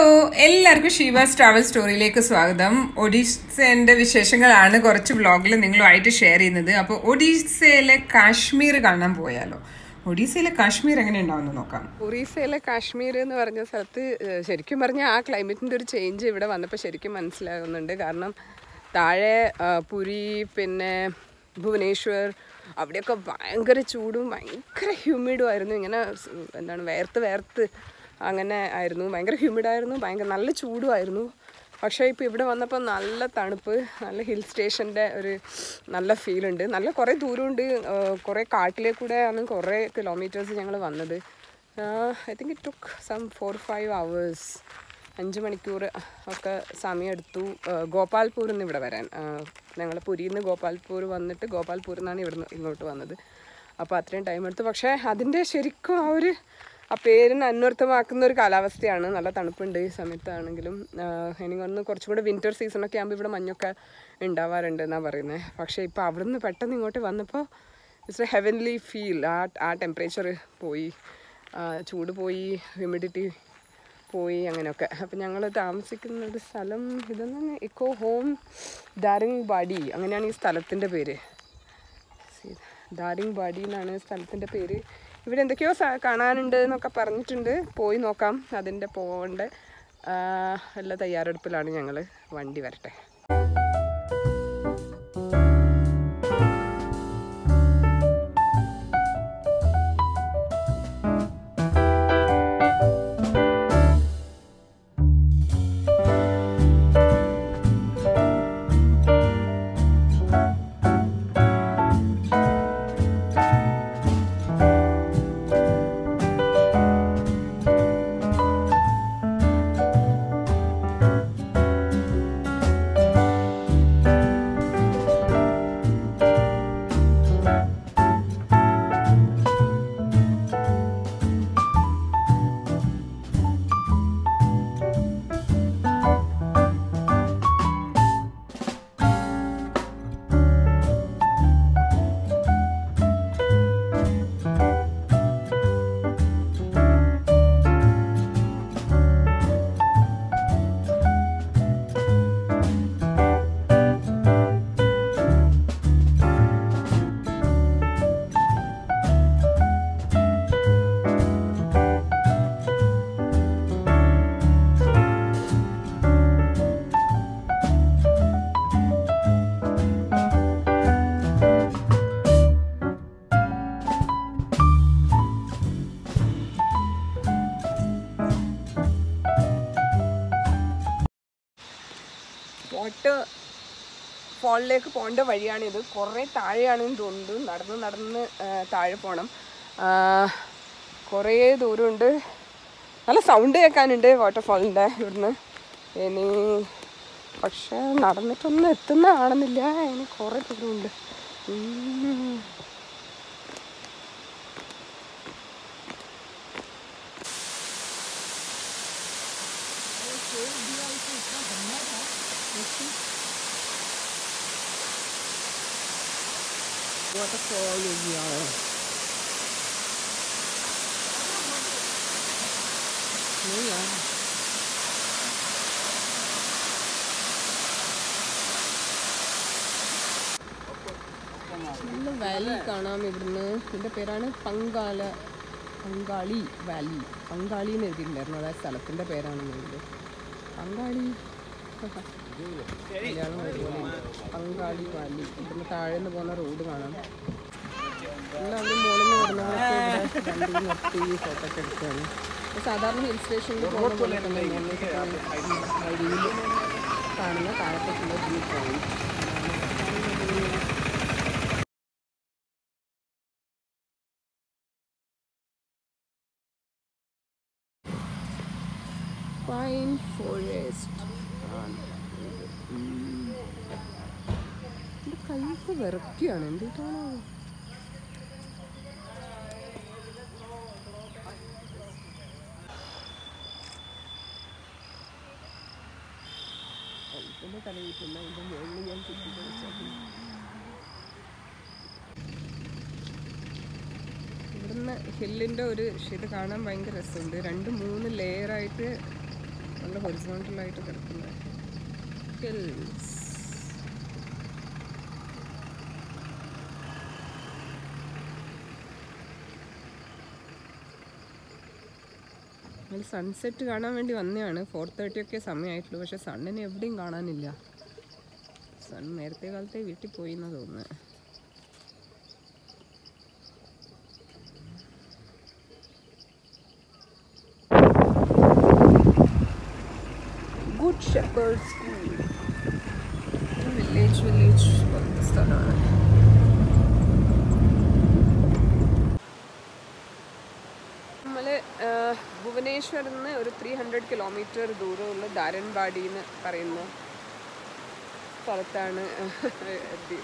Hello എല്ലാവർക്കും Sheeba's travel സ്റ്റോറിയിലേക്ക് സ്വാഗതം. ഒഡീസേന്റെ വിശേഷങ്ങളാണ് കുറച്ച് വ്ളോഗിൽ നിങ്ങളുമായിട്ട് ഷെയർ ചെയ്യുന്നത്. അപ്പോൾ ഒഡീസയിലെ കാശ്മീർ കാണാൻ പോയാലോ? ഒഡീസയിലെ കാശ്മീർ എങ്ങനെ ഉണ്ടാവുമെന്ന് നോക്കാം. ഒറീസയിലെ കാശ്മീർ എന്ന് പറഞ്ഞ സ്ഥലത്ത് ശരിക്കും പറഞ്ഞാൽ ആ ക്ലൈമറ്റിന്റെ ഒരു ചേഞ്ച് ഇവിടെ വന്നപ്പോൾ ശരിക്കും മനസ്സിലാകുന്നുണ്ട്. കാരണം താഴെ പുരി പിന്നെ ഭുവനേശ്വർ അവിടെയൊക്കെ ഭയങ്കര ചൂടും ഭയങ്കര ഹ്യൂമിഡും ആയിരുന്നു. ഇങ്ങനെ എന്താണ് വേർത്ത് വേർത്ത് അങ്ങനെ ആയിരുന്നു. ഭയങ്കര ഹ്യൂമിഡായിരുന്നു ഭയങ്കര നല്ല ചൂടുമായിരുന്നു പക്ഷേ ഇപ്പോൾ ഇവിടെ വന്നപ്പോൾ നല്ല തണുപ്പ് നല്ല ഹിൽ സ്റ്റേഷന്റെ ഒരു നല്ല ഫീലുണ്ട് നല്ല കുറേ ദൂരമുണ്ട്. കുറേ കാട്ടിലെ കൂടെയാണ് കുറേ കിലോമീറ്റേഴ്സ് ഞങ്ങൾ വന്നത്. I think it took some four five hours അഞ്ച് മണിക്കൂർ ഒക്കെ സമയമെടുത്തു ഗോപാൽപൂരിൽ നിന്ന് ഇവിടെ വരാൻ. ഞങ്ങൾ പുരിയിൽ നിന്ന് ഗോപാൽപൂർ വന്നിട്ട് ഗോപാൽപൂരിൽ നിന്നാണ് ഇവിടുന്ന് ഇങ്ങോട്ട് വന്നത്. അപ്പോൾ അത്രയും ടൈം എടുത്തു. പക്ഷേ അതിന്റെ ശരിക്കും ആ ഒരു ആ പേരിന് അന്വർത്ഥമാക്കുന്ന ഒരു കാലാവസ്ഥയാണ്. നല്ല തണുപ്പുണ്ട് ഈ സമയത്താണെങ്കിലും. എനിക്ക് ഒന്ന് കുറച്ചും കൂടെ വിന്റർ സീസണൊക്കെ ആകുമ്പോൾ ഇവിടെ മഞ്ഞൊക്കെ ഉണ്ടാവാറുണ്ട് എന്നാണ് പറയുന്നത് പക്ഷേ ഇപ്പോൾ അവിടുന്ന് പെട്ടെന്ന് ഇങ്ങോട്ട് വന്നപ്പോൾ ഇറ്റ്സ് എ ഹെവൻലി ഫീൽ ആ ആ ടെമ്പറേച്ചർ പോയി. ചൂട് പോയി ഹ്യൂമിഡിറ്റി പോയി അങ്ങനെയൊക്കെ. അപ്പം ഞങ്ങൾ താമസിക്കുന്ന ഒരു സ്ഥലം ഇതൊന്നും ഇക്കോ ഹോം ദാരിങ് ബാഡി അങ്ങനെയാണ് ഈ സ്ഥലത്തിന്റെ പേര്. ദാരിങ് ബാഡി എന്നാണ് സ്ഥലത്തിന്റെ പേര്. ഇവിടെ എന്തൊക്കെയോ കാണാനുണ്ട് എന്നൊക്കെ പറഞ്ഞിട്ടുണ്ട്. പോയി നോക്കാം. അതിന്റെ പോകേണ്ട എല്ലാ തയ്യാറെടുപ്പിലാണ് ഞങ്ങൾ വണ്ടി വരട്ടെ. വാട്ടർ ഫോളിലേക്ക് പോകേണ്ട വഴിയാണിത് കുറേ താഴെയാണെന്ന് തോന്നുന്നു. നടന്ന് നടന്ന് താഴെ പോകണം. കുറേ ദൂരമുണ്ട്. നല്ല സൗണ്ട് കേൾക്കാനുണ്ട് വാട്ടർഫാളിന്റെ ഇവിടുന്ന്. ഇനി പക്ഷെ നടന്നിട്ടൊന്നും എത്തുന്ന കാണുന്നില്ല ഇനി കുറേ ദൂരമുണ്ട്. Waterfall area. Yeah. നല്ല വാലി കാണാം ഇവിടുന്ന് ഇതിന്റെ പേരാണ് പങ്കാല പങ്കാളി വാലി പങ്കാളി എന്ന് എഴുതിയിട്ടുണ്ടായിരുന്നു അതായത് സ്ഥലത്തിന്റെ പേരാണെന്നുള്ളത് പങ്കാളി മലയാളം അതുപോലെയുണ്ട് പങ്കാളി വാലി ഇവിടുന്ന് താഴെ നിന്ന് പോകുന്ന റോഡ് കാണാം എല്ലാവരും മുകളിൽ നിന്ന് നിർത്തി ഫോട്ടോ ഒക്കെ എടുക്കുകയാണ് സാധാരണ ഹിൽ സ്റ്റേഷനിൽ പോകുന്ന പോലെ തന്നെ വഴിയിൽ കാണുന്ന താഴത്തേക്കുള്ള വ്യൂ പോയിന്റ് ഫോറസ്റ്റ് എന്റെ കൈയൊക്കെ വിറക്കുകയാണ് എന്തിട്ടാണോ ഇവിടുന്ന് ഹില്ലിന്റെ ഒരു ഇത് കാണാൻ ഭയങ്കര രസമുണ്ട്. രണ്ട് മൂന്ന് ലെയറായിട്ട് നല്ല ഹൊറിസോണ്ടലായിട്ട് കിടക്കുന്ന. നമ്മൾ സൺസെറ്റ് കാണാൻ വേണ്ടി വന്നതാണ്. ഫോർ തേർട്ടി ഒക്കെ സമയമായിട്ടുള്ളൂ പക്ഷെ സണ്ണിനെ എവിടെയും കാണാനില്ല. സൺ നേരത്തെ കാലത്തെ വീട്ടിൽ പോയി തോന്നുന്നു. ഗുഡ് ഷെപ്പേർഡ് സ്കൂൾ വില്ലേജ് പോലത്തെ നമ്മൾ ഭുവനേശ്വറിൽ നിന്ന് ഒരു ത്രീ ഹൺഡ്രഡ് കിലോമീറ്റർ ദൂരമുള്ള ധാരൻവാടി എന്ന് പറയുന്ന സ്ഥലത്താണ്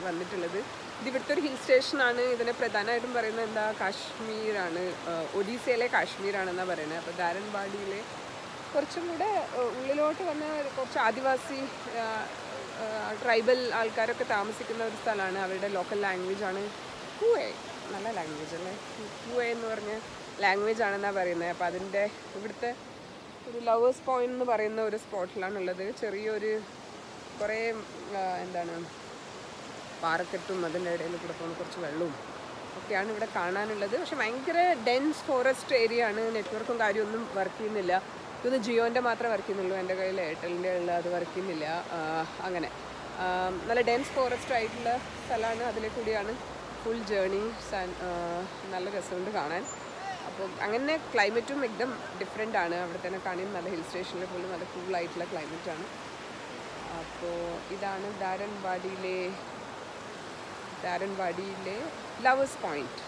വന്നിട്ടുള്ളത്. ഇത് ഇവിടുത്തെ ഒരു ഹിൽ സ്റ്റേഷനാണ് ഇതിനെ പ്രധാനമായിട്ടും പറയുന്നത് എന്താ കാശ്മീരാണ്. ഒഡീസയിലെ കാശ്മീരാണെന്നാണ് പറയുന്നത്. അപ്പോൾ ധാരൻവാടിയിലെ കുറച്ചും കൂടെ ഉള്ളിലോട്ട് വന്ന കുറച്ച് ആദിവാസി ട്രൈബൽ ആൾക്കാരൊക്കെ താമസിക്കുന്ന ഒരു സ്ഥലമാണ്. അവരുടെ ലോക്കൽ ലാംഗ്വേജ് ആണ്. ഹുവേ നല്ല ലാംഗ്വേജ് അല്ലേ? ഹുവേ എന്ന് പറഞ്ഞ ലാംഗ്വേജ് ആണെന്നാണ് പറയുന്നത്. അപ്പോൾ അതിന്റെ ഇവിടുത്തെ ഒരു ലവേഴ്സ് പോയിന്റ് എന്ന് പറയുന്ന ഒരു സ്പോട്ടിലാണുള്ളത് ചെറിയൊരു കുറേ എന്താണ് പാറക്കെട്ടും അതിന്റെ ഇടയിൽ കൂടെ പോകുന്ന കുറച്ച് വെള്ളവും ഒക്കെയാണ് ഇവിടെ കാണാനുള്ളത്. പക്ഷെ ഭയങ്കര ഡെൻസ് ഫോറസ്റ്റ് ഏരിയ ആണ്. നെറ്റ്വർക്കും കാര്യമൊന്നും വർക്ക് ചെയ്യുന്നില്ല. ഇതൊന്ന് ജിയോന്റെ മാത്രമേ വർക്ക് എന്റെ കയ്യിൽ എയർടെലിന്റെ ഉള്ള അത് വർക്ക് അങ്ങനെ. നല്ല ഡെൻസ് ഫോറസ്റ്റ് ആയിട്ടുള്ള സ്ഥലമാണ് അതിലെ കൂടിയാണ്. ഫുൾ ജേണി നല്ല രസമുണ്ട് കാണാൻ. അപ്പോൾ അങ്ങനെ ക്ലൈമറ്റും എക്ദം ഡിഫറെന്റ് ആണ്. അവിടെ തന്നെ കാണിയും നല്ല ഹിൽ സ്റ്റേഷനിൽ പോലും നല്ല കൂളായിട്ടുള്ള ക്ലൈമറ്റ് ആണ്. അപ്പോൾ ഇതാണ് ദാരൻവാടിയിലെ ദാരൻവാടിയിലെ ലവേഴ്സ് പോയിന്റ്